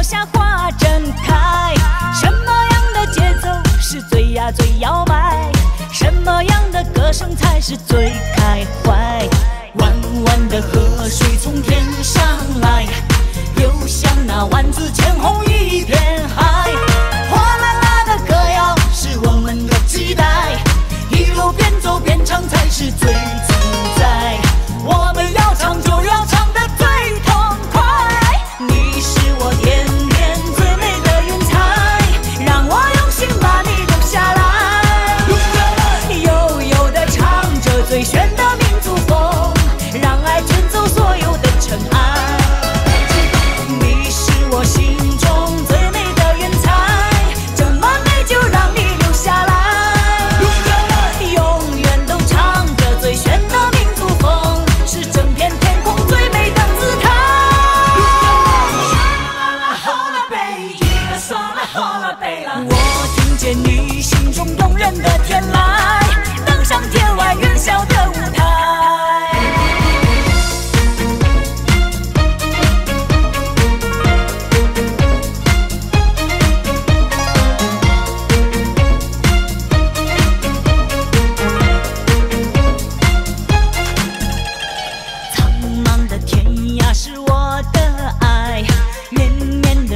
脚下花正开，什么样的节奏是最呀最摇摆？什么样的歌声才是最开怀？弯弯的河水从天上来，流向那万紫千红一片海。火辣辣的歌谣是我们的期待，一路边走边唱才是最。我听见你心中动人的天籁，登上天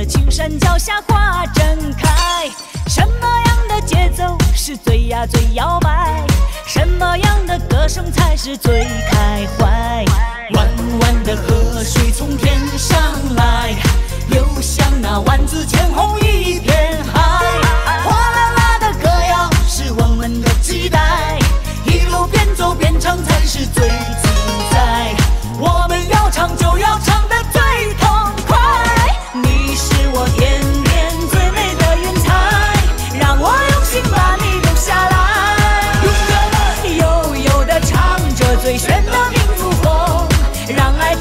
青山脚下花正开，什么样的节奏是最呀最摇摆，什么样的歌声才是最开怀，弯弯的河水从天上来，流向那万紫千红一片海，哗啦啦的歌谣是我们的期待，一路边走边唱才是最。让爱